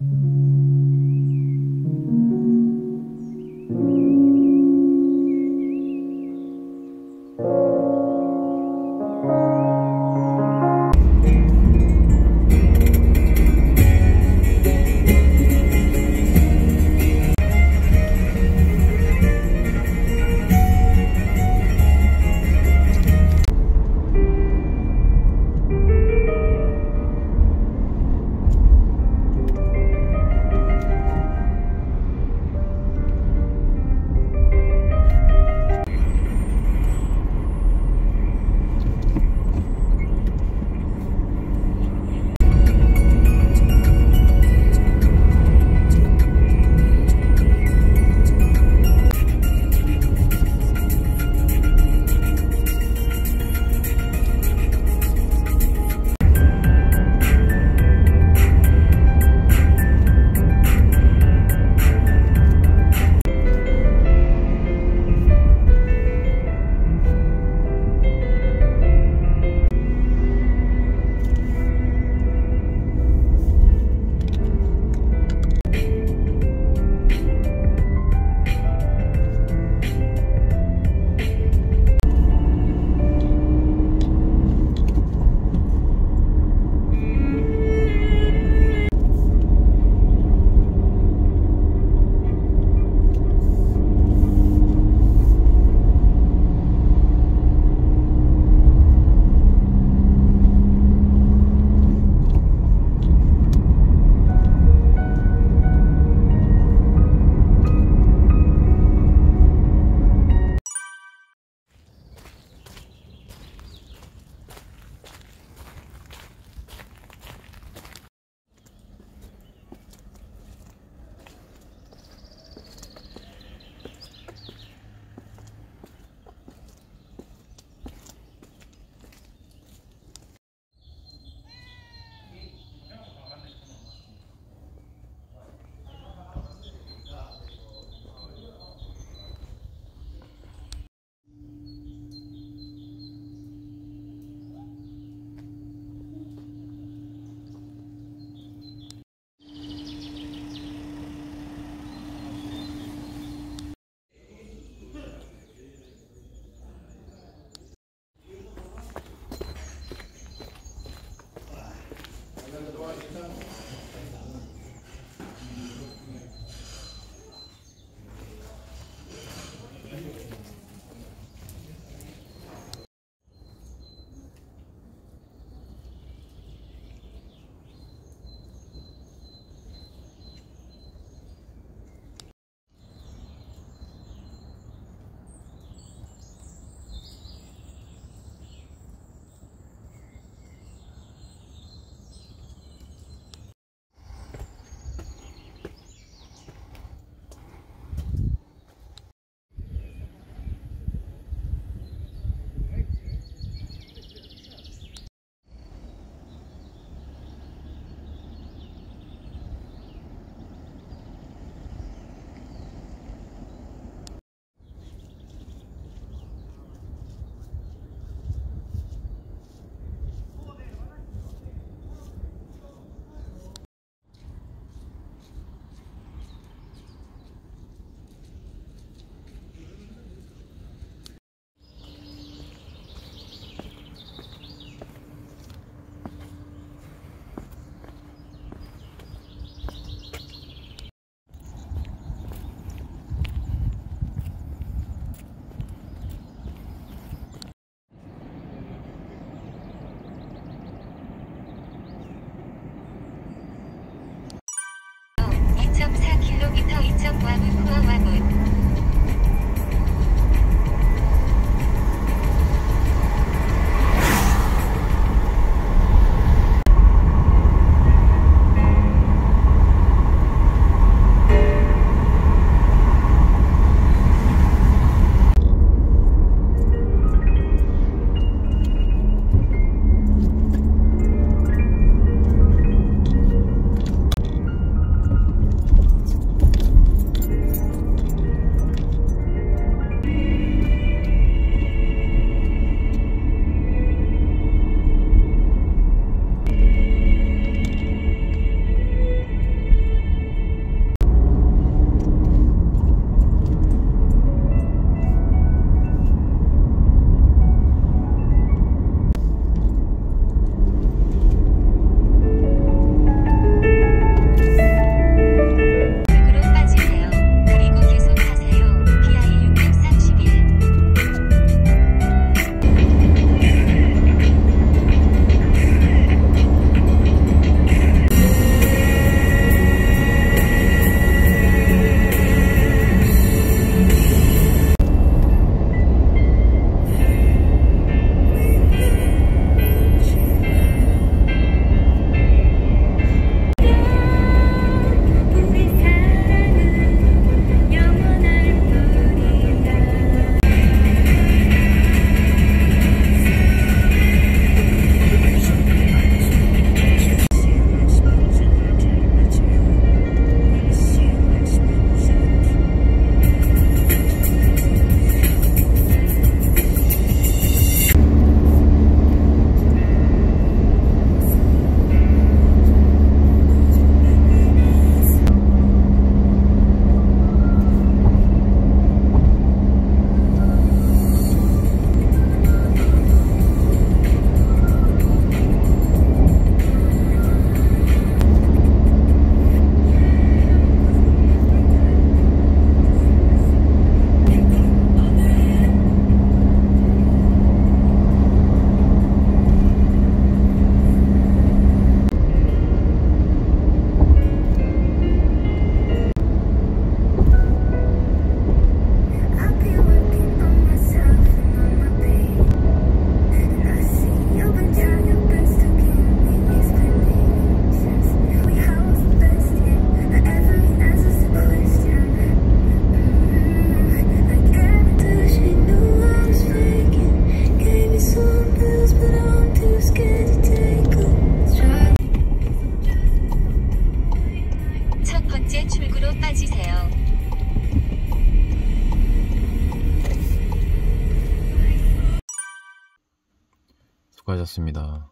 2.4km everybody knows. Ja, das ist 수고하셨습니다.